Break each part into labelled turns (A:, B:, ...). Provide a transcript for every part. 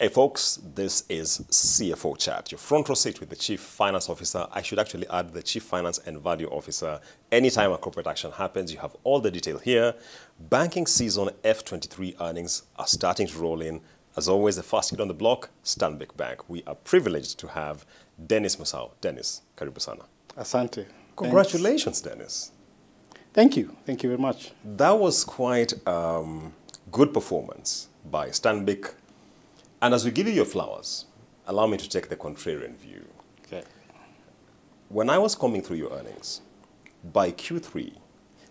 A: Hey folks, this is CFO Chat, your front row seat with the Chief Finance Officer. I should actually add the Chief Finance and Value Officer. Anytime a corporate action happens, you have all the detail here. Banking season F23 earnings are starting to roll in. As always, the first hit on the block, Stanbic Bank. We are privileged to have Dennis Musau. Dennis, karibu sana.
B: Asante.
A: Congratulations, Dennis.
B: Thank you. Thank you very much.
A: That was quite um, good performance by Stanbic. And as we give you your flowers, allow me to take the contrarian view.
B: Okay.
A: When I was coming through your earnings, by Q3,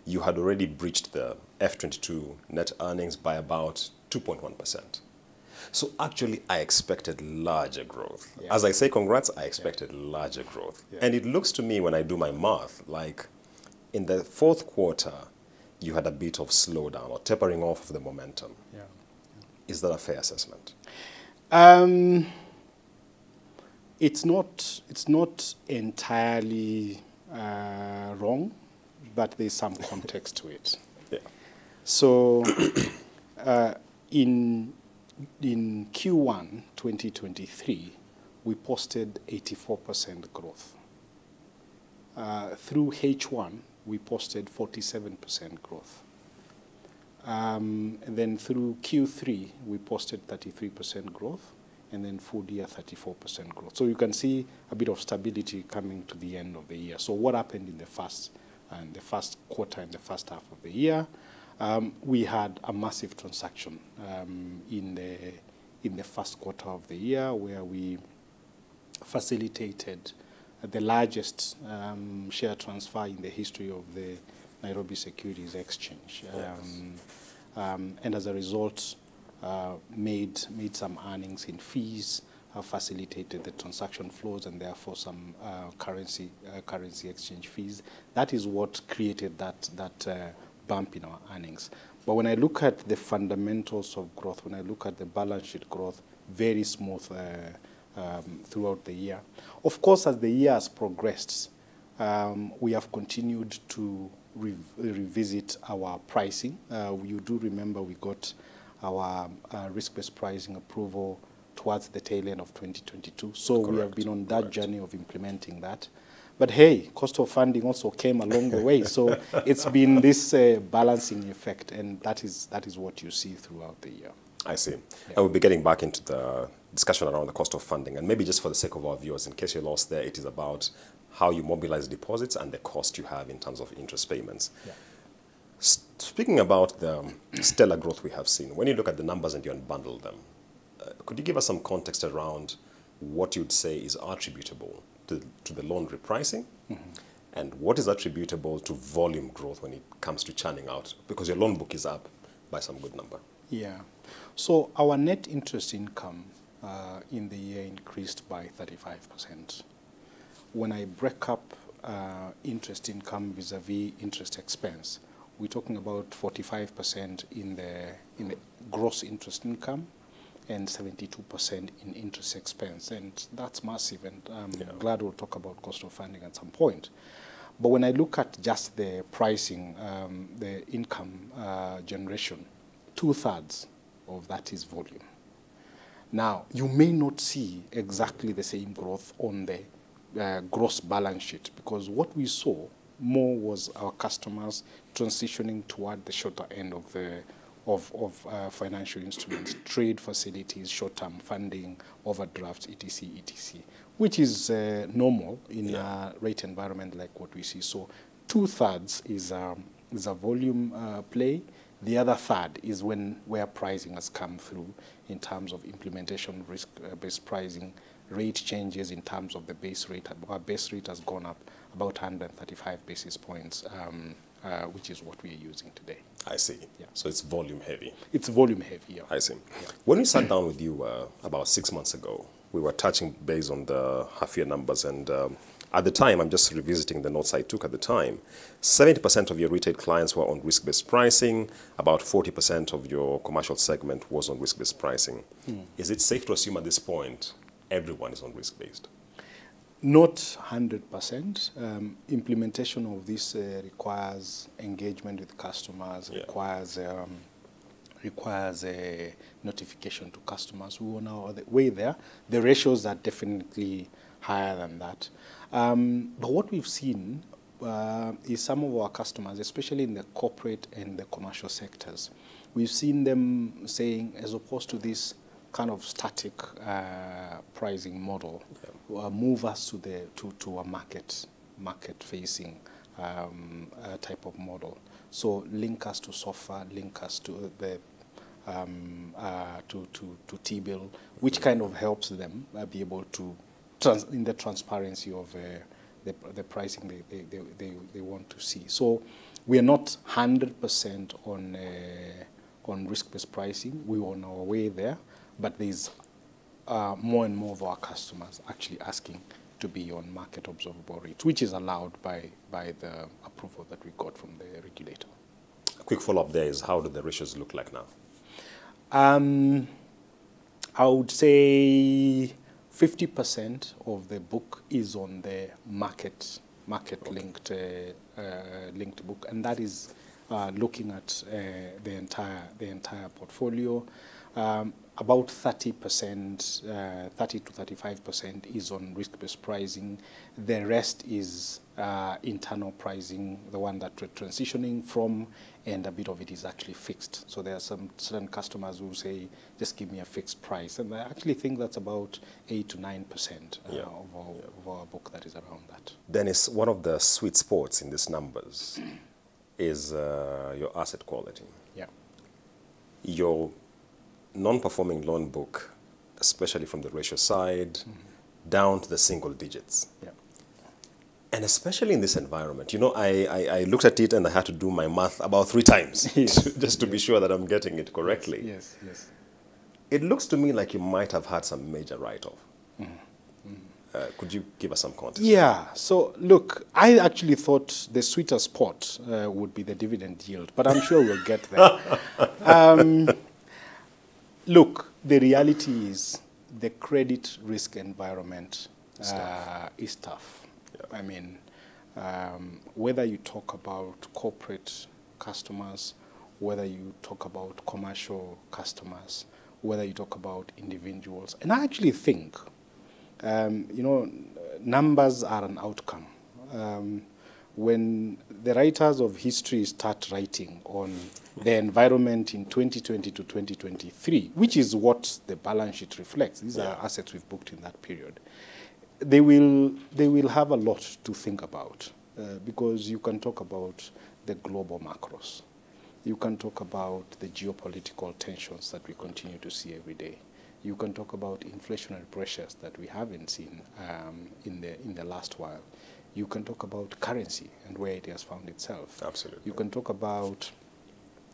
A: you had already breached the F22 net earnings by about 2.1%. So actually, I expected larger growth.
B: Yeah.
A: As I say congrats, I expected larger growth.
B: Yeah.
A: And it looks to me when I do my math, like in the fourth quarter, you had a bit of slowdown or tapering off of the momentum.
B: Yeah.
A: Is that a fair assessment?
B: Um, it's not. It's not entirely uh, wrong, but there's some context to it.
A: Yeah.
B: So, uh, in in Q1 2023, we posted 84% growth. Uh, through H1, we posted 47% growth. Um, and then through Q3, we posted 33% growth, and then full year 34% growth. So you can see a bit of stability coming to the end of the year. So what happened in the first, uh, in the first quarter and the first half of the year? Um, we had a massive transaction um, in the in the first quarter of the year where we facilitated the largest um, share transfer in the history of the Nairobi Securities Exchange. Um, um, and as a result, uh, made, made some earnings in fees, uh, facilitated the transaction flows and therefore some uh, currency, uh, currency exchange fees. That is what created that, that uh, bump in our earnings. But when I look at the fundamentals of growth, when I look at the balance sheet growth, very smooth uh, um, throughout the year. Of course, as the year has progressed, um, we have continued to rev revisit our pricing. Uh, you do remember we got our uh, risk-based pricing approval towards the tail end of 2022. So we have been on that
A: correct.
B: journey of implementing that. But hey, cost of funding also came along the way. So it's been this uh, balancing effect, and that is, that is what you see throughout the year.
A: I see. And we'll be getting back into the discussion around the cost of funding. And maybe just for the sake of our viewers, in case you're lost there, it is about how you mobilize deposits and the cost you have in terms of interest payments.
B: Yeah.
A: Speaking about the um, stellar growth we have seen, when you look at the numbers and you unbundle them, uh, could you give us some context around what you'd say is attributable to, to the loan repricing? And what is attributable to volume growth when it comes to churning out? Because your loan book is up by some good number.
B: Yeah. So our net interest income uh, in the year increased by 35%. When I break up uh, interest income vis-a-vis interest expense, we're talking about 45% in the in the gross interest income and 72% in interest expense, and that's massive. And I'm
A: Yeah.
B: glad we'll talk about cost of funding at some point. But when I look at just the pricing, um, the income uh, generation, two thirds of that is volume. Now, you may not see exactly the same growth on the uh, gross balance sheet because what we saw more was our customers transitioning toward the shorter end of the of, of uh, financial instruments, trade facilities, short-term funding, overdrafts, etc., etc., which is uh, normal in a rate environment like what we see. So two thirds is, um, is a volume uh, play. The other third is when where pricing has come through in terms of implementation risk-based pricing, rate changes in terms of the base rate. Our base rate has gone up about 135 basis points, um, uh, which is what we are using today.
A: I see.
B: Yeah.
A: So it's volume heavy.
B: It's volume heavy. yeah.
A: I see. When we sat down with you uh, about six months ago, we were touching base on the half year numbers. And um, at the time, I'm just revisiting the notes I took at the time, 70% of your retail clients were on risk based pricing, about 40% of your commercial segment was on risk based pricing. Is it safe to assume at this point everyone is on risk based?
B: Not 100%. Um, implementation of this uh, requires engagement with customers,
A: Yeah.
B: requires um, requires a notification to customers. We are now on the way there. The ratios are definitely higher than that. Um, but what we've seen uh, is some of our customers, especially in the corporate and the commercial sectors, we've seen them saying, as opposed to this kind of static uh, pricing model, uh, move us to the to, to a market market facing um, uh, type of model. So link us to SOFR, link us to the um, uh, to, to, to T-bill, which kind of helps them uh, be able to, trans in the transparency of uh, the, the pricing they, they, they, they, they want to see. So we are not 100% on, uh, on risk-based pricing. We're on our way there, but there's uh, more and more of our customers actually asking to be on market observable rates, which is allowed by, by the approval that we got from the regulator.
A: A quick follow-up there is how do the ratios look like now?
B: Um, I would say 50% of the book is on the market market okay. linked uh, uh, linked book, and that is uh, looking at uh, the entire the entire portfolio. Um, about 30%, uh, 30 to 35% is on risk-based pricing. The rest is uh, internal pricing, the one that we're transitioning from, and a bit of it is actually fixed. So there are some certain customers who say, just give me a fixed price. And I actually think that's about 8 to 9% uh, yeah. of, our, yeah. of our book that is around that.
A: Dennis, one of the sweet spots in these numbers is uh, your asset quality.
B: Yeah.
A: Your non-performing loan book, especially from the ratio side, mm -hmm. down to the single digits.
B: Yeah.
A: And especially in this environment, you know, I, I, I, looked at it and I had to do my math about three times yes. just to yes. be sure that I'm getting it correctly.
B: Yes, yes.
A: It looks to me like you might have had some major write-off. Mm -hmm. uh, could you give us some context?
B: Yeah. So look, I actually thought the sweeter spot uh, would be the dividend yield, but I'm sure we'll get there. um, Look, the reality is the credit risk environment uh, is tough. I mean, um, whether you talk about corporate customers, whether you talk about commercial customers, whether you talk about individuals. And I actually think, um, you know, numbers are an outcome. Um, when the writers of history start writing on the environment in 2020 to 2023, which is what the balance sheet reflects, these yeah. are assets we've booked in that period, they will, they will have a lot to think about uh, because you can talk about the global macros. You can talk about the geopolitical tensions that we continue to see every day. You can talk about inflationary pressures that we haven't seen um, in, the, in the last while. You can talk about currency and where it has found itself.
A: Absolutely.
B: You can talk about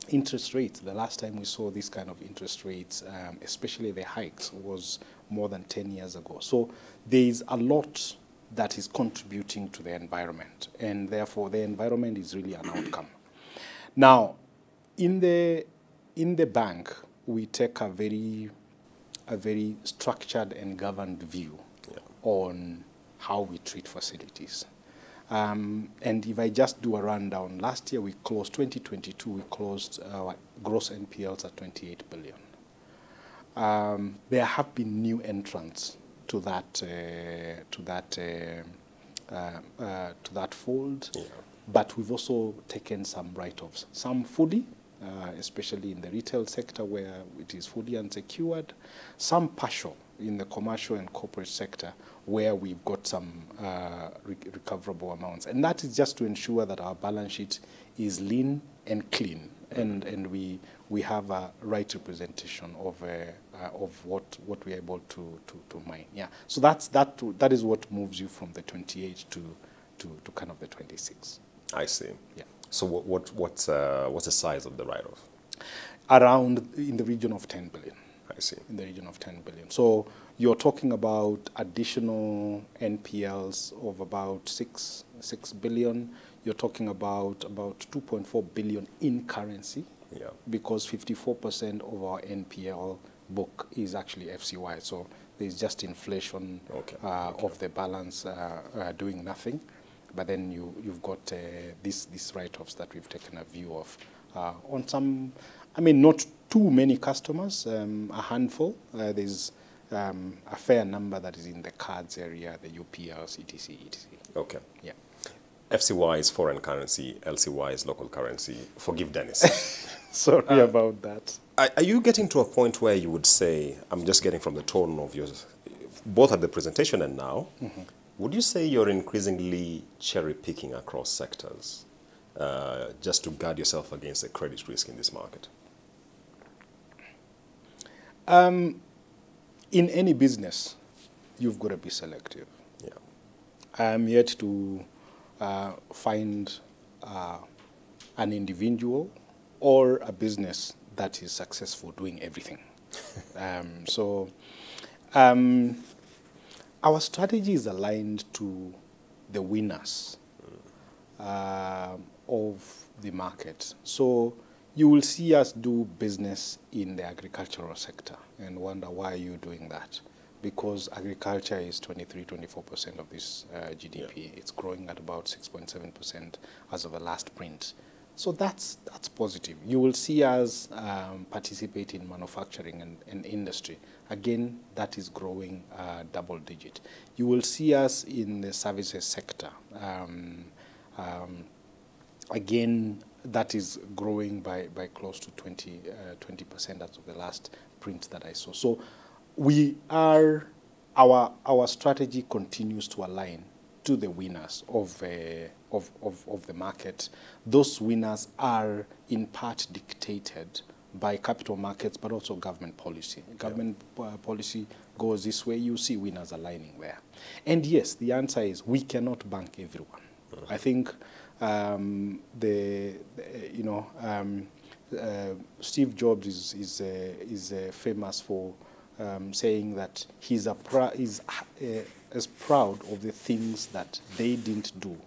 B: interest rates. The last time we saw this kind of interest rates, um, especially the hikes, was more than 10 years ago. So there is a lot that is contributing to the environment, and therefore the environment is really an outcome. Now, in the in the bank, we take a very a very structured and governed view yeah. on how we treat facilities. Um, and if I just do a rundown, last year we closed, 2022, we closed our gross NPLs at 28 billion. Um, there have been new entrants to that, uh, to that, uh, uh, uh to that fold, yeah. but we've also taken some write-offs, some fully, uh, especially in the retail sector where it is fully unsecured, some partial in the commercial and corporate sector where we've got some uh, re recoverable amounts. And that is just to ensure that our balance sheet is lean and clean and, and we, we have a right representation of, uh, uh, of what, what we're able to, to, to mine. Yeah. So that's, that, that is what moves you from the 28 to, to, to kind of the 26.
A: I see.
B: Yeah.
A: So what, what, what uh, what's the size of the write-off?
B: Around in the region of 10 billion.
A: I see.
B: In the region of 10 billion. So you're talking about additional NPLs of about 6, 6 billion. You're talking about about 2.4 billion in currency
A: yeah.
B: because 54% of our NPL book is actually FCY. So there's just inflation
A: okay.
B: Uh,
A: okay.
B: of the balance uh, uh, doing nothing. But then you, you've got uh, these, these write-offs that we've taken a view of uh, on some, I mean, not too many customers, um, a handful. Uh, there's um, a fair number that is in the cards area, the UPLs, etc., etc.
A: Okay.
B: Yeah.
A: FCY is foreign currency, LCY is local currency. Forgive Dennis.
B: Sorry about that.
A: Are, you getting to a point where you would say, I'm just getting from the tone of your, both at the presentation and now, would you say you're increasingly cherry picking across sectors uh, just to guard yourself against the credit risk in this market?
B: Um, in any business, you've got to be selective.
A: Yeah.
B: I'm yet to uh, find uh, an individual or a business that is successful doing everything. um, so um, our strategy is aligned to the winners uh, of the market. So you will see us do business in the agricultural sector and wonder why you are doing that? Because agriculture is 23, 24% of this uh, GDP. It's growing at about 6.7% as of the last print. So that's, that's positive. You will see us um, participate in manufacturing and, and industry. Again, that is growing uh, double digit. You will see us in the services sector. Um, um, again, that is growing by, by close to 20, uh, 20% as of the last print that I saw. So we are, our, our strategy continues to align to the winners of, uh, of, of, of the market. Those winners are in part dictated by capital markets, but also government policy. Government uh, policy goes this way, you see winners aligning there. And yes, the answer is we cannot bank everyone. I think um, the, the, you know, um, uh, Steve Jobs is, is, uh, is uh, famous for um, saying that he's, a he's uh, as proud of the things that they didn't do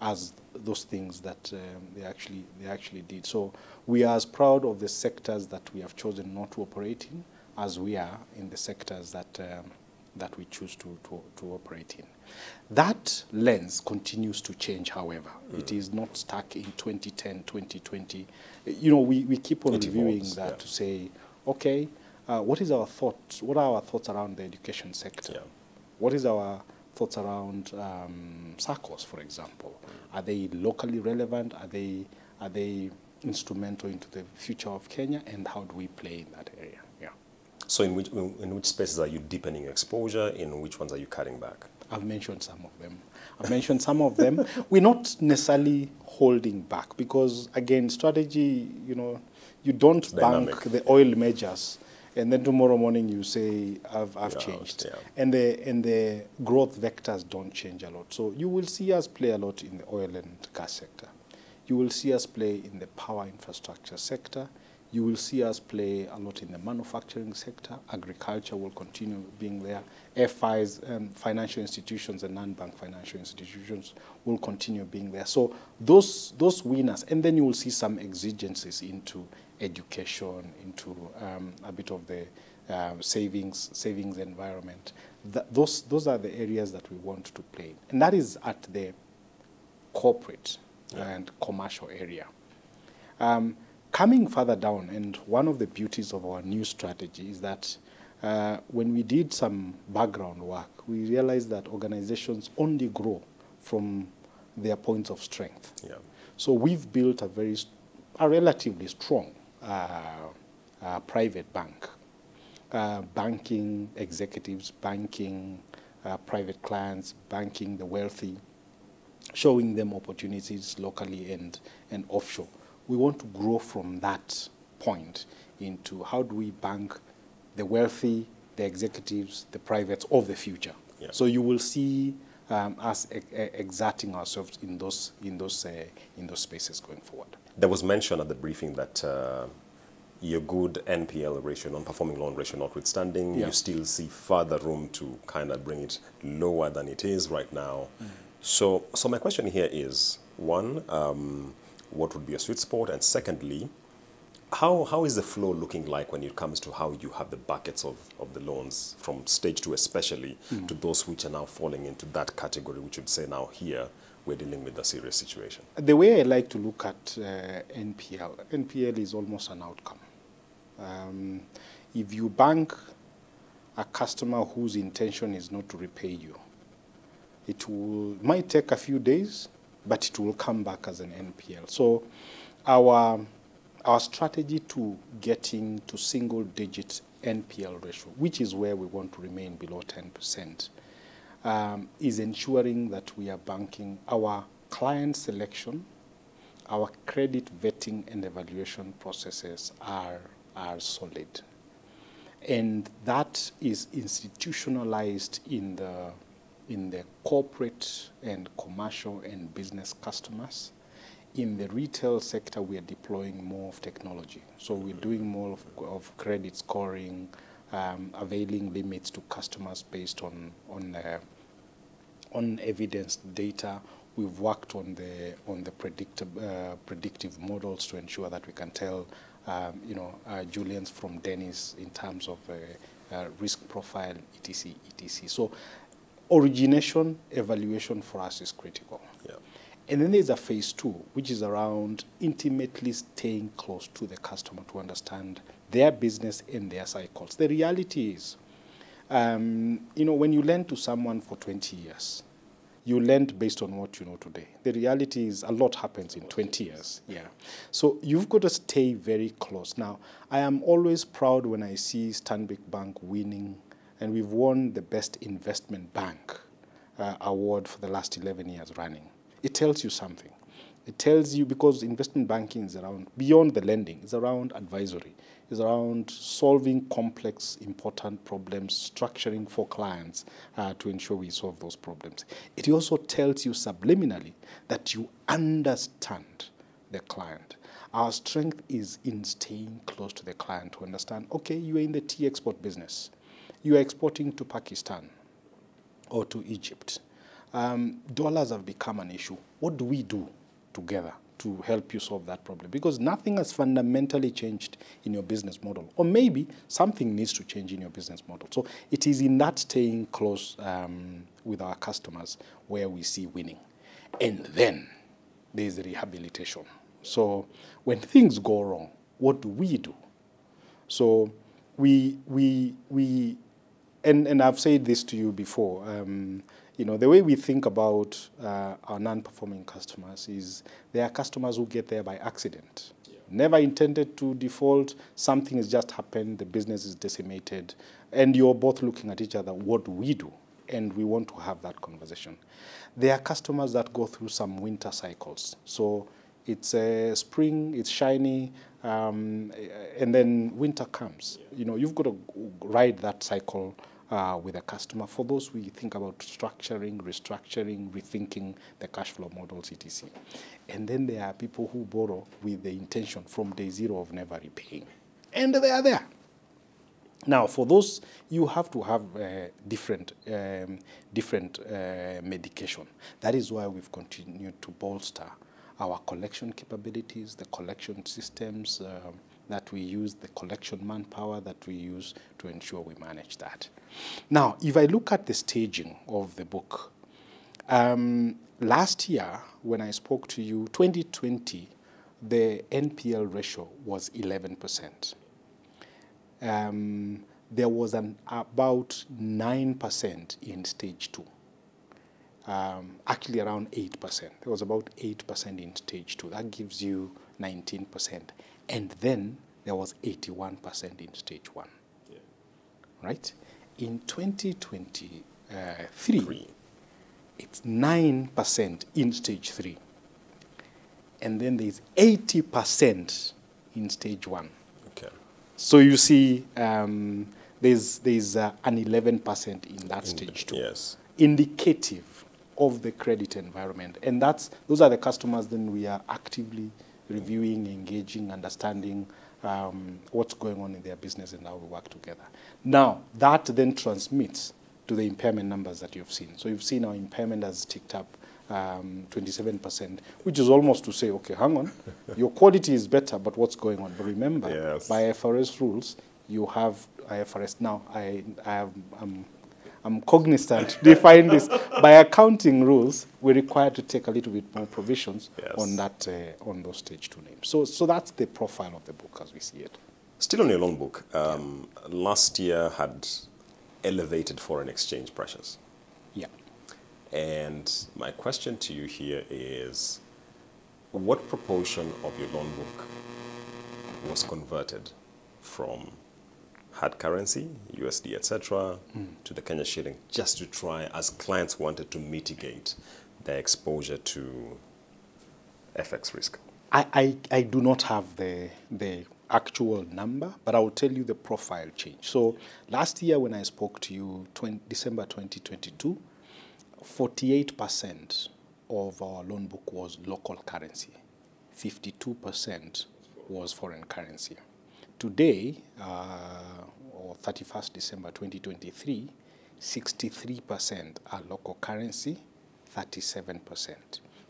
B: as those things that um, they actually they actually did. So we are as proud of the sectors that we have chosen not to operate in as we are in the sectors that um, that we choose to, to, to operate in. That lens continues to change, however. Mm. It is not stuck in 2010, 2020. You know, we, we keep on
A: It
B: reviewing
A: evolves,
B: that
A: yeah.
B: to say, okay, uh, what is our thoughts? What are our thoughts around the education sector?
A: Yeah.
B: What is our thoughts around um, SACCOs, for example? Are they locally relevant? Are they, are they instrumental into the future of Kenya? And how do we play in that area?
A: So in which, in which spaces are you deepening your exposure? In which ones are you cutting back?
B: I've mentioned some of them. I've mentioned some of them. We're not necessarily holding back because, again, strategy, you know, you don't
A: Dynamic.
B: bank the oil majors and then tomorrow morning you say, I've, I've
A: Yeah,
B: changed.
A: yeah.
B: And, the, and the growth vectors don't change a lot. So you will see us play a lot in the oil and gas sector. You will see us play in the power infrastructure sector. You will see us play a lot in the manufacturing sector. Agriculture will continue being there. FIs, um, financial institutions and non-bank financial institutions will continue being there. So those, those winners, and then you will see some exigencies into education, into um, a bit of the um, savings, savings environment. Th- those, those are the areas that we want to play. And that is at the corporate and commercial area. Um, coming further down, and one of the beauties of our new strategy is that uh, when we did some background work, we realized that organizations only grow from their points of strength.
A: Yeah.
B: So we've built a very, a relatively strong uh, uh, private bank, uh, banking executives, banking uh, private clients, banking the wealthy, showing them opportunities locally and, and offshore. We want to grow from that point into how do we bank the wealthy, the executives, the privates of the future.
A: Yeah.
B: So you will see um, us exerting ourselves in those, in, those, uh, in those spaces going forward.
A: There was mention at the briefing that uh, your good NPL ratio, non-performing loan ratio notwithstanding,
B: Yeah.
A: you still see further room to kind of bring it lower than it is right now. So, so my question here is, one, um, what would be a sweet spot? And secondly, how, how is the flow looking like when it comes to how you have the buckets of, of the loans from stage two especially to those which are now falling into that category, which would say now here we're dealing with a serious situation?
B: The way I like to look at uh, NPL, NPL is almost an outcome. Um, if you bank a customer whose intention is not to repay you, it will might take a few days, but it will come back as an NPL. So our our strategy to getting to single digit NPL ratio, which is where we want to remain below 10%, um, is ensuring that we are banking our client selection, our credit vetting and evaluation processes are, are solid. And that is institutionalized in the, in the corporate and commercial and business customers. In the retail sector, we are deploying more of technology. So we're doing more of, of credit scoring, um, availing limits to customers based on, on, uh, on evidence data. We've worked on the, on the predictive, uh, predictive models to ensure that we can tell um, you know, uh, Julians from Dennis in terms of uh, uh, risk profile, etc., etc. So origination, evaluation for us is critical.
A: Yeah.
B: And then there's a phase two, which is around intimately staying close to the customer to understand their business and their cycles. The reality is, um, you know, when you lend to someone for 20 years, you lend based on what you know today. The reality is a lot happens in 20 years. Yeah. So you've got to stay very close. Now, I am always proud when I see Stanbic Bank winning, and we've won the best investment bank uh, award for the last 11 years running. It tells you something. It tells you because investment banking is around beyond the lending, it's around advisory, it's around solving complex, important problems, structuring for clients uh, to ensure we solve those problems. It also tells you subliminally that you understand the client. Our strength is in staying close to the client to understand, okay, you are in the tea export business. You are exporting to Pakistan or to Egypt. Um, dollars have become an issue. What do we do together to help you solve that problem? Because nothing has fundamentally changed in your business model. Or maybe something needs to change in your business model. So it is in that staying close um, with our customers where we see winning. And then there's rehabilitation. So when things go wrong, what do we do? So we, we, we and, and I've said this to you before, um, you know, the way we think about uh, our non-performing customers is they are customers who get there by accident. Yeah. Never intended to default, something has just happened, the business is decimated, and you're both looking at each other, what do we do? And we want to have that conversation. There are customers that go through some winter cycles. So it's uh, spring, it's shiny, um, and then winter comes. Yeah. You know, you've got to ride that cycle uh, with a customer. For those, we think about structuring, restructuring, rethinking the cash flow model CTC. And then there are people who borrow with the intention from day zero of never repaying. And they are there. Now, for those, you have to have uh, different, um, different uh, medication. That is why we've continued to bolster our collection capabilities, the collection systems, um, that we use, the collection manpower that we use to ensure we manage that. Now, if I look at the staging of the book, um, last year when I spoke to you, 2020, the NPL ratio was 11%. Um, there was an about 9% in stage two. Um, actually around 8%. There was about 8% in stage two. That gives you 19% and then there was 81% in stage one. Yeah. Right? In 2023, Three. it's 9% in stage three. And then there's 80% in stage one.
A: Okay.
B: So you see, um, there's, there's uh, an 11% in that in stage two.
A: Yes.
B: Indicative of the credit environment. And that's, those are the customers then we are actively reviewing, engaging, understanding um, what's going on in their business and how we work together. Now, that then transmits to the impairment numbers that you've seen. So you've seen our impairment has ticked up um, 27%, which is almost to say, okay, hang on, your quality is better, but what's going on? But remember,
A: yes.
B: by IFRS rules, you have IFRS now. I, I have, I'm cognizant, define this. By accounting rules, we're required to take a little bit more provisions
A: yes.
B: on that, uh, on those stage two names. So, so that's the profile of the book as we see it.
A: Still on your loan book, um, last year had elevated foreign exchange pressures.
B: Yeah.
A: And my question to you here is what proportion of your loan book was converted from hard currency, USD, etc., mm. to the Kenya shilling, just to try, as clients wanted to mitigate their exposure to FX risk?
B: I, I, I do not have the, the actual number, but I will tell you the profile change. So last year when I spoke to you, 20, December 2022, 48% of our loan book was local currency. 52% was foreign currency. Today, uh, or 31st December 2023, 63% are local currency, 37%.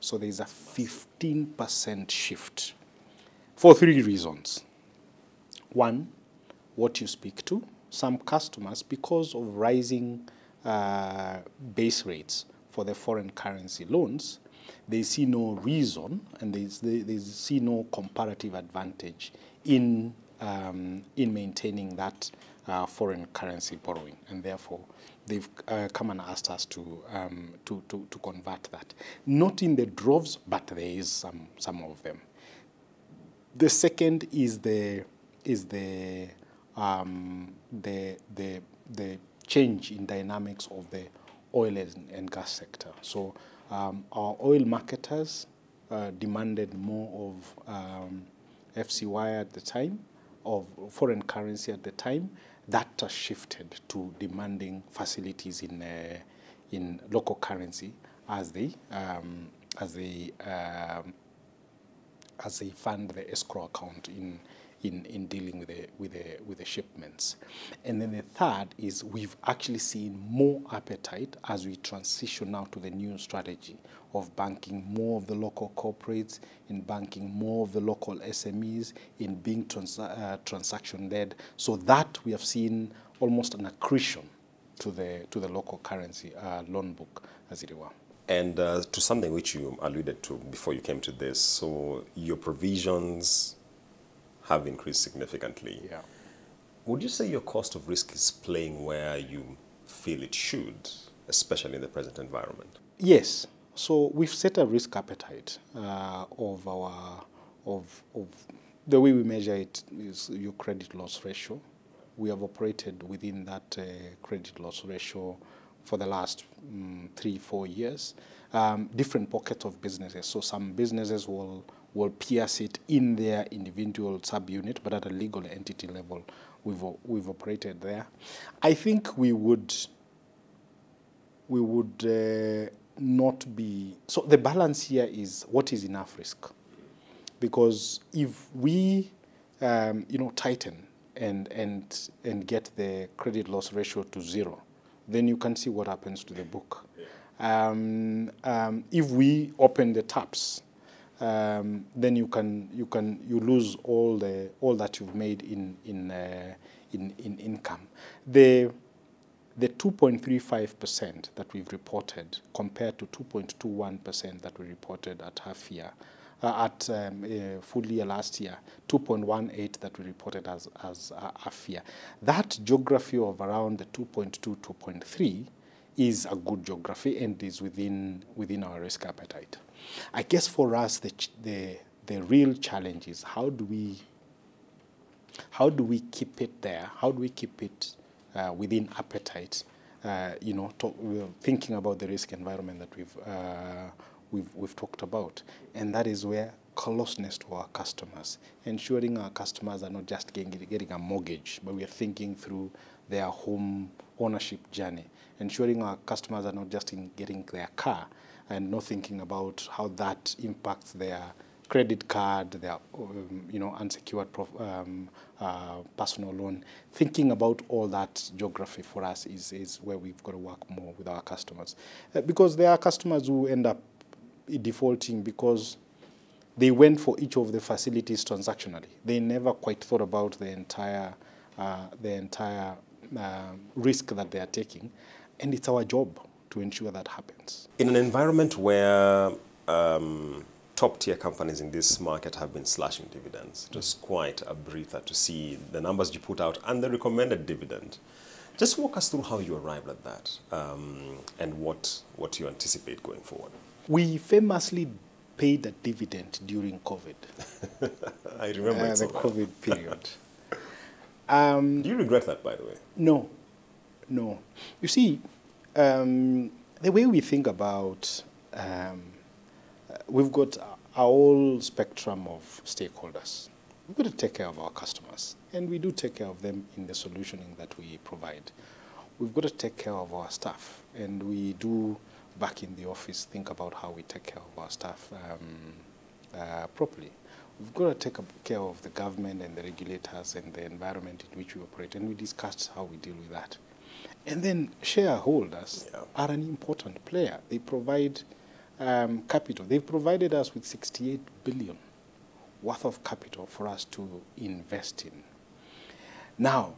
B: So there's a 15% shift for three reasons. One, what you speak to. Some customers, because of rising uh, base rates for the foreign currency loans, they see no reason and they, they, they see no comparative advantage in, um, in maintaining that uh, foreign currency borrowing. And therefore, they've uh, come and asked us to, um, to, to, to convert that. Not in the droves, but there is some, some of them. The second is the, is the, um, the, the, the change in dynamics of the oil and, and gas sector. So um, our oil marketers uh, demanded more of um, FCY at the time, of foreign currency at the time. That shifted to demanding facilities in, uh, in local currency as they, um, as, they, um, as they fund the escrow account in, in, in dealing with the, with, the, with the shipments. And then the third is we've actually seen more appetite as we transition now to the new strategy of banking more of the local corporates, in banking more of the local SMEs, in being trans uh, transaction-led. So that we have seen almost an accretion to the, to the local currency uh, loan book, as it were.
A: And uh, to something which you alluded to before you came to this, so your provisions have increased significantly.
B: Yeah.
A: Would you say your cost of risk is playing where you feel it should, especially in the present environment?
B: Yes. So we've set a risk appetite uh, of our of of the way we measure it is your credit loss ratio. We have operated within that uh, credit loss ratio for the last um, three four years. Um, different pockets of businesses. So some businesses will will pierce it in their individual subunit, but at a legal entity level, we've, we've operated there. I think we would, we would uh, not be, so the balance here is what is enough risk? Because if we, um, you know, tighten and, and, and get the credit loss ratio to zero, then you can see what happens to the book. Um, um, if we open the taps um, then you can you can you lose all the all that you've made in in uh, in, in income. The the 2.35 percent that we've reported compared to 2.21 percent that we reported at half year. Uh, at um, uh, full year last year, 2.18 that we reported as, as uh, half year. That geography of around the 2.2, 2.3 is a good geography and is within, within our risk appetite. I guess for us, the, the, the real challenge is how do we how do we keep it there? How do we keep it uh, within appetite? Uh, you know, talk, thinking about the risk environment that we've, uh, we've, we've talked about. And that is where closeness to our customers, ensuring our customers are not just getting, getting a mortgage, but we are thinking through their home ownership journey, ensuring our customers are not just in getting their car, and not thinking about how that impacts their credit card, their um, you know unsecured um, uh, personal loan. Thinking about all that geography for us is, is where we've got to work more with our customers. Uh, because there are customers who end up defaulting because they went for each of the facilities transactionally. They never quite thought about the entire, uh, the entire uh, risk that they are taking. And it's our job to ensure that happens.
A: In an environment where um, top tier companies in this market have been slashing dividends. It was quite a breather to see the numbers you put out and the recommended dividend. Just walk us through how you arrived at that um, and what, what you anticipate going forward.
B: We famously paid a dividend during COVID.
A: I remember
B: uh, the. COVID period. um,
A: Do you regret that, by the way?
B: no, no. You see, um, the way we think about, um, we've got a whole spectrum of stakeholders. We've got to take care of our customers, and we do take care of them in the solutioning that we provide. We've got to take care of our staff, and we do back in the office think about how we take care of our staff um, uh, properly. We've got to take care of the government and the regulators and the environment in which we operate, and we discuss how we deal with that. And then shareholders
A: Yeah.
B: are an important player. They provide um, capital. They've provided us with 68 billion worth of capital for us to invest in. Now,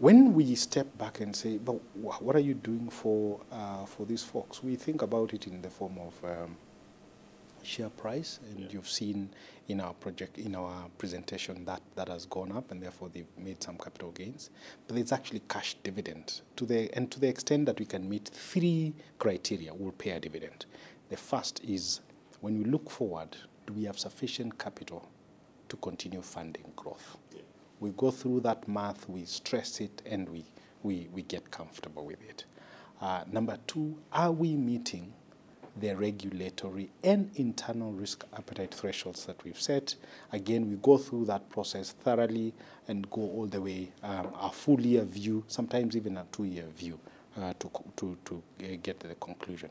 B: when we step back and say, but wh- what are you doing for, uh, for these folks? We think about it in the form of um, share price, and you've seen in our project, in our presentation that that has gone up, and therefore they've made some capital gains. But it's actually cash dividend to the and to the extent that we can meet three criteria, we'll pay a dividend. The first is when we look forward, do we have sufficient capital to continue funding growth? We go through that math, we stress it, and we, we, we get comfortable with it. Uh, number two, are we meeting the regulatory and internal risk appetite thresholds that we've set? Again, we go through that process thoroughly and go all the way, um, a full year view, sometimes even a two year view uh, to, to, to uh, get to the conclusion.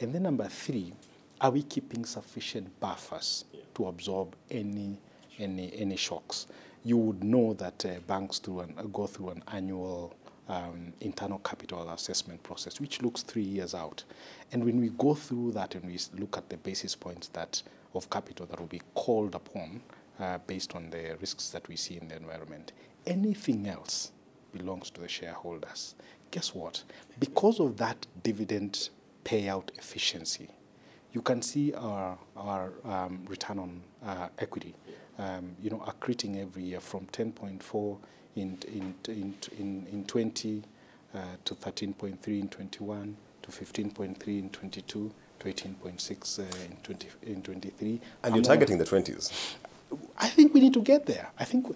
B: And then number three, are we keeping sufficient buffers to absorb any, any, any shocks? You would know that uh, banks through an, go through an annual um, internal capital assessment process, which looks three years out. And when we go through that and we look at the basis points that of capital that will be called upon uh, based on the risks that we see in the environment, anything else belongs to the shareholders. Guess what? Because of that dividend payout efficiency, you can see our, our um, return on uh, equity, um, you know, accreting every year from 10.4 in, in, in, in, in 20 uh, to 13.3 in 21 to 15.3 in 22 to 18.6 uh, in, 20, in 23.
A: And
B: I'm
A: you're
B: not-
A: targeting the 20s.
B: I think we need to get there. I think,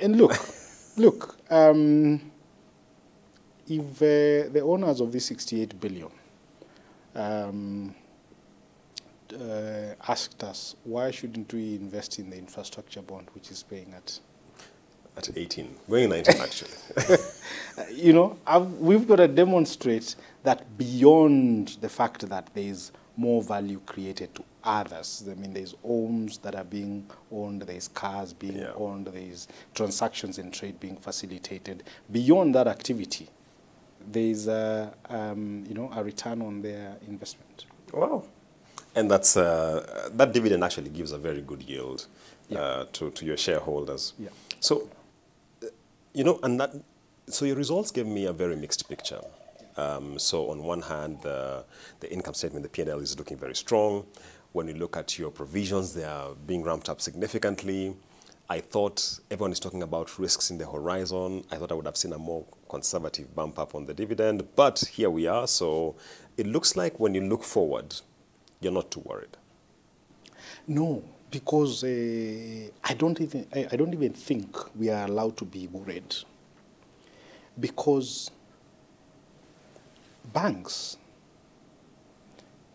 B: and look, look, um, if uh, the owners of this 68 billion um, uh, asked us, why shouldn't we invest in the infrastructure bond, which is paying at,
A: At 18. Going 19, actually.
B: You know, I've, we've got to demonstrate that beyond the fact that there's more value created to others. I mean, there's homes that are being owned, there's cars being
A: Yeah.
B: owned, there's transactions and trade being facilitated. Beyond that activity, there's a, um, you know, a return on their investment.
A: Wow. And that's, uh, that dividend actually gives a very good yield
B: Yeah.
A: uh, to, to your shareholders.
B: Yeah.
A: So, you know, and that, so your results gave me a very mixed picture. Um, so on one hand, the, the income statement, the P&L is looking very strong. When you look at your provisions, they are being ramped up significantly. I thought everyone is talking about risks in the horizon. I thought I would have seen a more conservative bump up on the dividend, but here we are. So it looks like when you look forward, you're not too worried.
B: No, because uh, I don't even I, I don't even think we are allowed to be worried. Because banks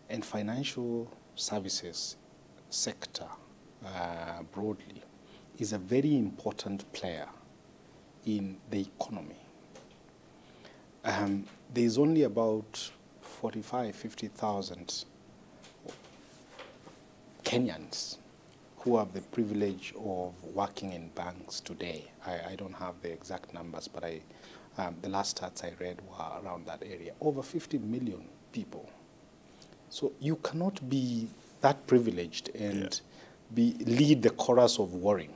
B: and financial services sector uh, broadly is a very important player in the economy. Um, there's only about 45, 50,000 Kenyans who have the privilege of working in banks today. I, I don't have the exact numbers, but I, um, the last stats I read were around that area. Over 50 million people. So you cannot be that privileged and be, lead the chorus of worrying.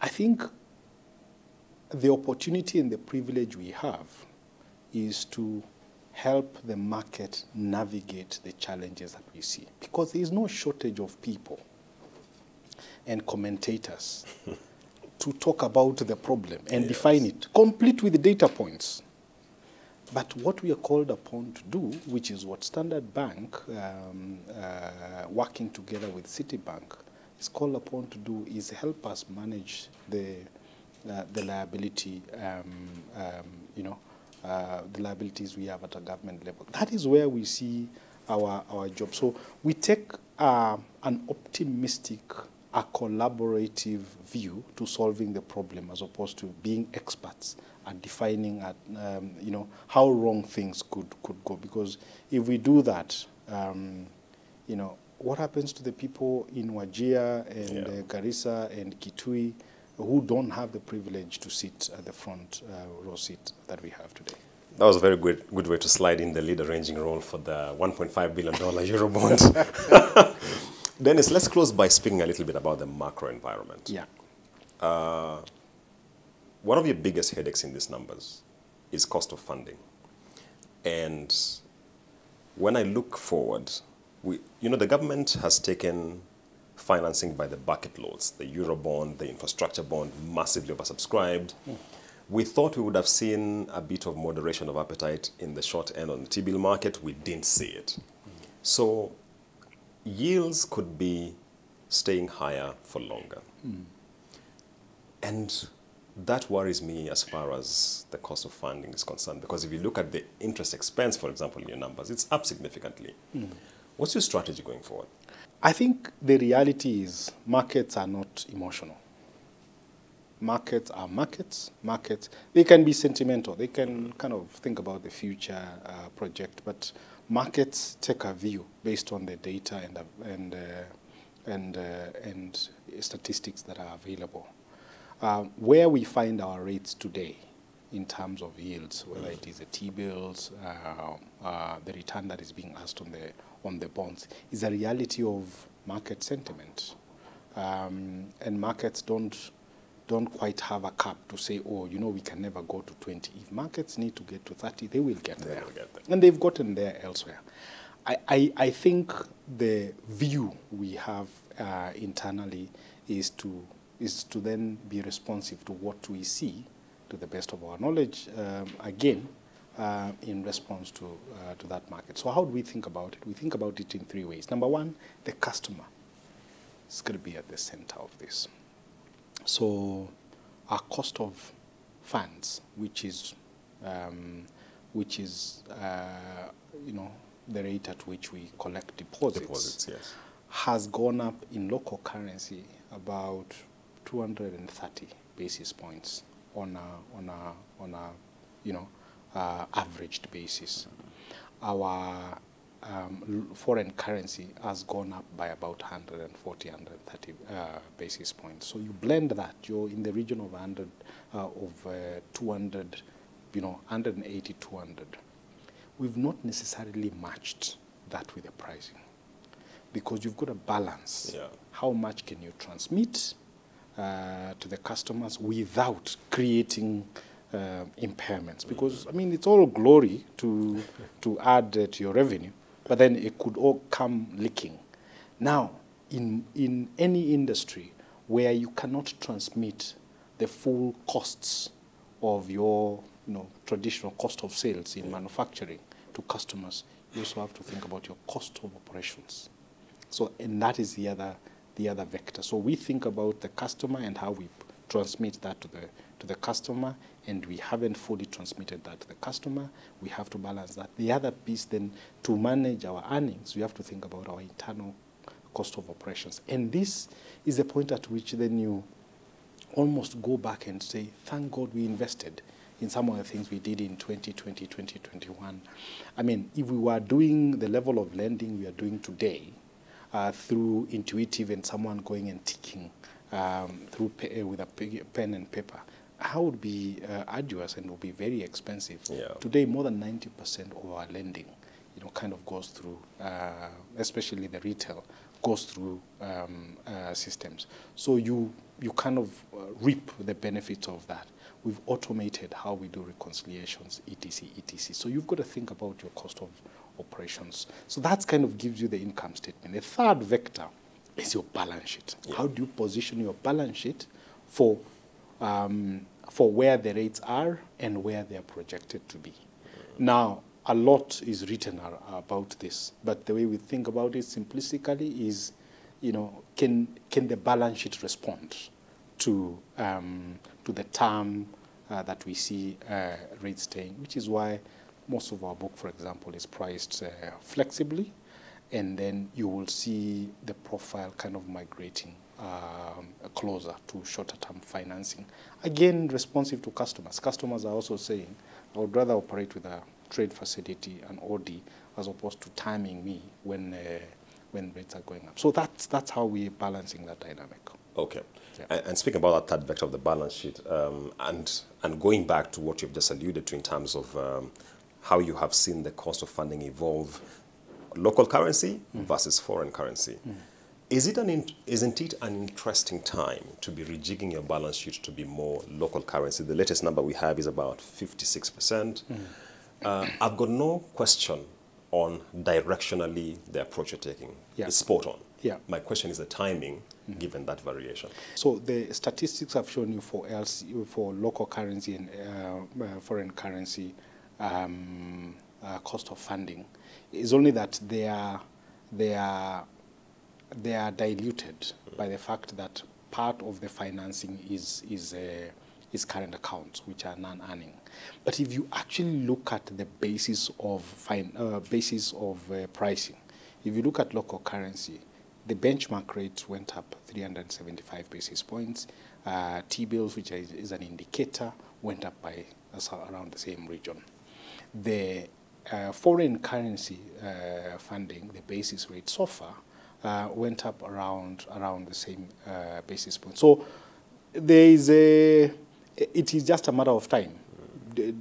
B: I think the opportunity and the privilege we have is to help the market navigate the challenges that we see. Because there is no shortage of people and commentators to talk about the problem and yes. define it, complete with data points. But what we are called upon to do, which is what Standard Bank, um, uh, working together with Citibank, is called upon to do, is help us manage the uh, the liability, um, um, you know, uh, the liabilities we have at a government level. That is where we see our our job. So we take uh, an optimistic, a collaborative view to solving the problem, as opposed to being experts and defining at, um, you know, how wrong things could, could go. Because if we do that, um, you know, what happens to the people in Wajir and yeah. uh, Garissa and Kitui who don't have the privilege to sit at the front uh, row seat that we have today?
A: That was a very good, good way to slide in the lead arranging role for the $1.5 billion Eurobond. Dennis, let's close by speaking a little bit about the macro environment.
B: Yeah.
A: Uh, one of your biggest headaches in these numbers is cost of funding. And when I look forward, we, you know, the government has taken financing by the bucket loads, the Eurobond, the infrastructure bond, massively oversubscribed. Mm. We thought we would have seen a bit of moderation of appetite in the short end on the T-bill market. We didn't see it. Mm. So yields could be staying higher for longer. Mm. And that worries me as far as the cost of funding is concerned because if you look at the interest expense, for example, in your numbers, it's up significantly. Mm. What's your strategy going forward?
B: I think the reality is markets are not emotional. Markets are markets. Markets, they can be sentimental. They can kind of think about the future uh, project, but markets take a view based on the data and, uh, and, uh, and, and statistics that are available. Uh, where we find our rates today in terms of yields, whether it is the T-bills, uh, uh, the return that is being asked on the, on the bonds, is a reality of market sentiment. Um, and markets don't, don't quite have a cap to say, oh, you know, we can never go to 20. If markets need to get to 30, they will get, they there. Will get there. And they've gotten there elsewhere. I, I, I think the view we have uh, internally is to is to then be responsive to what we see to the best of our knowledge, um, again, uh, in response to, uh, to that market. So how do we think about it? We think about it in three ways. Number one, the customer is going to be at the center of this. So our cost of funds, which is, um, which is uh, you know, the rate at which we collect deposits,
A: deposits yes.
B: has gone up in local currency about 230 basis points on a, on a, on a you know, uh, averaged basis. Our um, foreign currency has gone up by about 140, 130 uh, basis points. So you blend that, you're in the region of 100, uh, of uh, 200, you know, 180, 200. We've not necessarily matched that with the pricing because you've got to balance
A: yeah.
B: how much can you transmit uh, to the customers without creating uh, impairments. Because, I mean, it's all glory to, to add uh, to your revenue, but then it could all come leaking. Now, in, in any industry where you cannot transmit the full costs of your you know, traditional cost of sales in manufacturing to customers, you also have to think about your cost of operations. So, and that is the other the other vector. So we think about the customer and how we transmit that to the to the customer, and we haven't fully transmitted that to the customer. We have to balance that. The other piece then, to manage our earnings, we have to think about our internal cost of operations. And this is the point at which then you almost go back and say, thank God we invested in some of the things we did in 2020, 2021. I mean, if we were doing the level of lending we are doing today, uh, through intuitive and someone going and ticking um, through with a pen and paper, how would be uh, arduous and would be very expensive.
A: Yeah.
B: Today, more than 90% of our lending, you know, kind of goes through, uh, especially the retail, goes through um, uh, systems. So you you kind of uh, reap the benefits of that. We've automated how we do reconciliations, etc., etc. So you've got to think about your cost of operations. So that kind of gives you the income statement. The third vector is your balance sheet.
A: Yeah.
B: How do you position your balance sheet for, um, for where the rates are and where they are projected to be? Now, a lot is written about this, but the way we think about it simplistically is, you know, can, can the balance sheet respond to, um, to the term uh, that we see uh, rates staying, which is why most of our book, for example, is priced uh, flexibly, and then you will see the profile kind of migrating um, closer to shorter term financing. Again, responsive to customers. Customers are also saying, I would rather operate with a trade facility, an OD, as opposed to timing me when, uh, when rates are going up. So that's, that's how we're balancing that dynamic.
A: Okay.
B: Yeah.
A: And, and speaking about that third vector of the balance sheet, um, and, and going back to what you've just alluded to in terms of um, how you have seen the cost of funding evolve, local currency versus foreign currency. Is it an in, isn't it an interesting time to be rejigging your balance sheet to be more local currency? The latest number we have is about 56%. Uh, I've got no question on directionally the approach you're taking.
B: Yeah.
A: It's spot on.
B: Yeah.
A: My question is the timing, given that variation.
B: So the statistics I've shown you for LC, for local currency and uh, uh, foreign currency um, uh, cost of funding. It's only that they are they are they are diluted by the fact that part of the financing is is uh, is current accounts, which are non-earning. But if you actually look at the basis of fin- uh, basis of uh, pricing, if you look at local currency, the benchmark rate went up 375 basis points. Uh, T-bills, which is, is an indicator, went up by around the same region. The foreign currency uh, funding, the basis rate so far, uh, went up around around the same uh, basis point. So there is a, it is just a matter of time,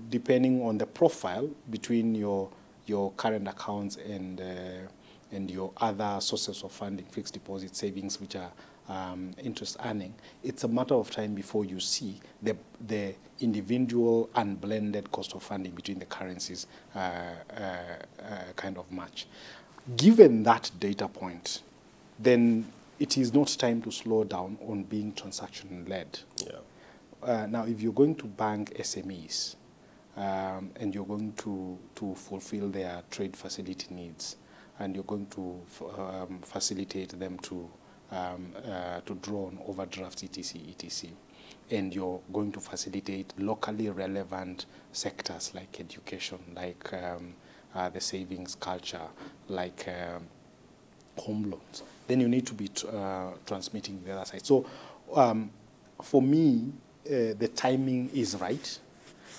B: depending on the profile between your your current accounts and uh, and your other sources of funding, fixed deposit savings, which are um, interest earning. It's a matter of time before you see the the individual unblended cost of funding between the currencies uh, uh, uh, kind of match. Given that data point, then it is not time to slow down on being transaction led.
A: Yeah.
B: Uh, now, if you're going to bank SMEs um, and you're going to, to fulfill their trade facility needs, and you're going to um, facilitate them to, um, uh, to draw on overdraft etc., etc., and you're going to facilitate locally relevant sectors like education, like um, uh, the savings culture, like um, home loans, then you need to be uh, transmitting the other side. So, um, for me, uh, the timing is right.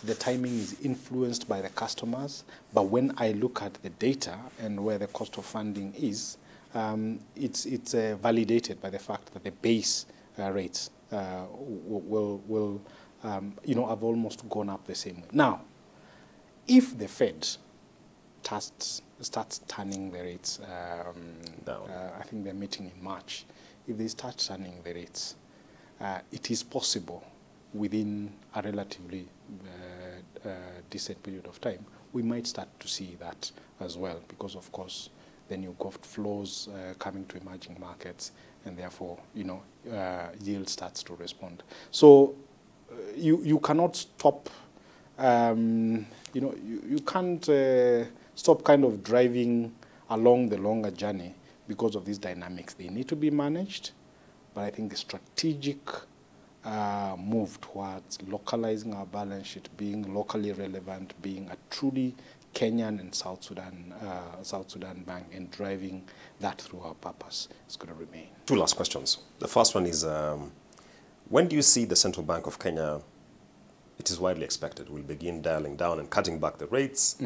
B: The timing is influenced by the customers, but when I look at the data and where the cost of funding is, um, it's it's uh, validated by the fact that the base uh, rates uh, will will um, you know have almost gone up the same way. Now, if the Fed starts starts turning the rates um,
A: Down.
B: uh, I think they're meeting in March. If they start turning the rates, uh, it is possible within a relatively uh, uh, decent period of time, we might start to see that as well, because of course, then you've got flows uh, coming to emerging markets, and therefore, you know, uh, yield starts to respond. So uh, you you cannot stop. Um, you know, you, you can't uh, stop kind of driving along the longer journey because of these dynamics. They need to be managed, but I think the strategic uh, move towards localizing our balance sheet, being locally relevant, being a truly Kenyan and South Sudan, uh, South Sudan bank, and driving that through our purpose is going to remain.
A: Two last questions. The first one is um, when do you see the Central Bank of Kenya, it is widely expected, will begin dialing down and cutting back the rates?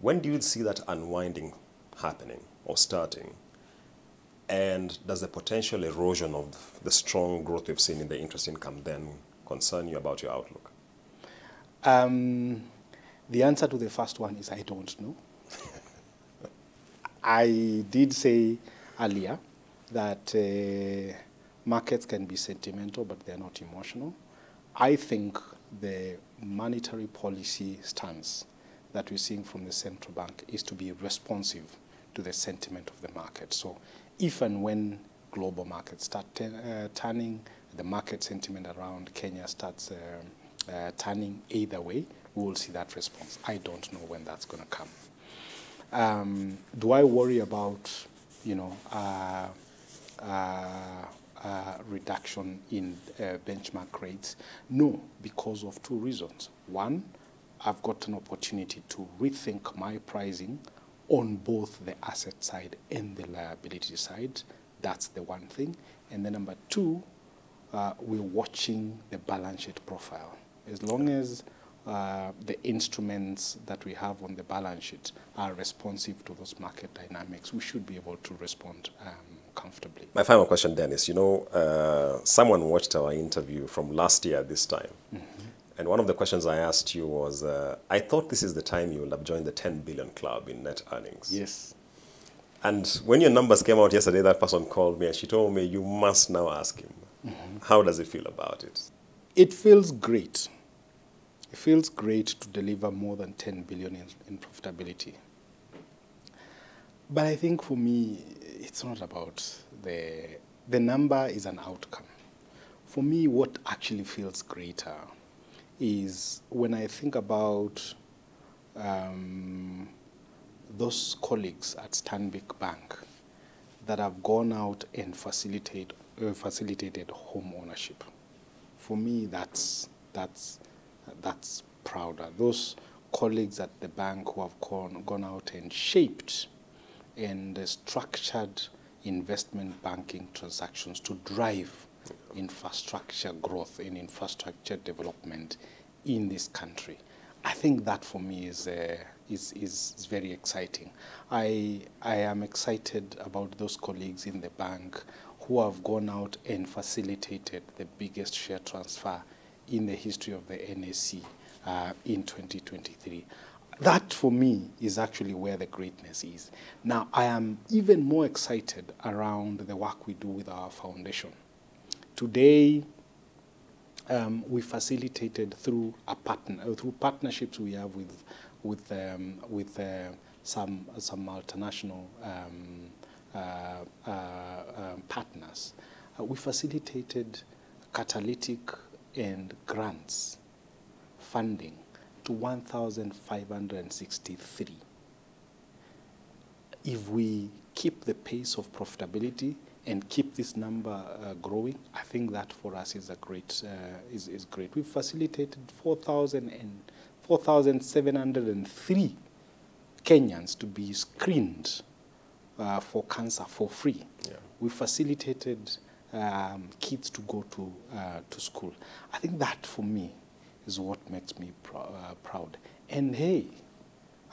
A: When do you see that unwinding happening or starting? And does the potential erosion of the strong growth we've seen in the interest income then concern you about your outlook?
B: Um, the answer to the first one is I don't know. I did say earlier that uh, markets can be sentimental, but they're not emotional. I think the monetary policy stance that we're seeing from the central bank is to be responsive to the sentiment of the market. So, if and when global markets start uh, turning, the market sentiment around Kenya starts uh, uh, turning either way, we will see that response. I don't know when that's going to come. Um, do I worry about, you know, uh, uh, uh, reduction in uh, benchmark rates? No, because of two reasons. One, I've got an opportunity to rethink my pricing on both the asset side and the liability side. That's the one thing. And then number two, uh, we're watching the balance sheet profile. As long as uh, the instruments that we have on the balance sheet are responsive to those market dynamics, we should be able to respond um, comfortably.
A: My final question, Dennis. You know, uh, someone watched our interview from last year at this time. Mm -hmm. And one of the questions I asked you was, uh, I thought this is the time you will have joined the 10 billion club in net earnings.
B: Yes.
A: And when your numbers came out yesterday, that person called me and she told me, you must now ask him. Mm -hmm. How does he feel about it?
B: It feels great. It feels great to deliver more than 10 billion in, in profitability. But I think for me, it's not about the, the number is an outcome. For me, what actually feels greater is when I think about um, those colleagues at Stanbic Bank that have gone out and facilitate, uh, facilitated home ownership. For me, that's, that's, that's prouder. Those colleagues at the bank who have gone, out and shaped and structured investment banking transactions to drive infrastructure growth and infrastructure development in this country. I think that for me is, uh, is, is, is, very exciting. I, I am excited about those colleagues in the bank who have gone out and facilitated the biggest share transfer in the history of the NSE uh, in 2023. That, for me, is actually where the greatness is. Now, I am even more excited around the work we do with our foundation. Today, um, we facilitated through a partner, uh, through partnerships we have with, with, um, with uh, some, some multinational um, uh, uh um, partners. Uh, we facilitated catalytic and grants funding to 1,563. If we keep the pace of profitability and keep this number uh, growing, I think that for us is a great uh, is, is great. We've facilitated 4,703 Kenyans to be screened uh, for cancer for free. Yeah. We facilitated um, kids to go to uh, to school. I think that for me is what makes me pr uh, proud. And hey,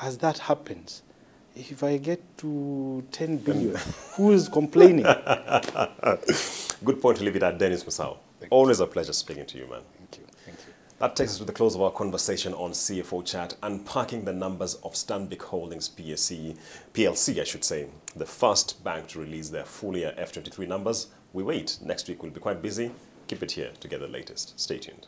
B: as that happens, if I get to 10 billion, who is complaining?
A: Good point to leave it at Dennis Musau. Always a pleasure speaking to you, man.
B: Thank you. Thank you.
A: That takes us to the close of our conversation on CFO Chat, and unpacking the numbers of Stanbic Holdings PSC, PLC, I should say, the first bank to release their full year F23 numbers. We wait. Next week we'll be quite busy. Keep it here to get the latest. Stay tuned.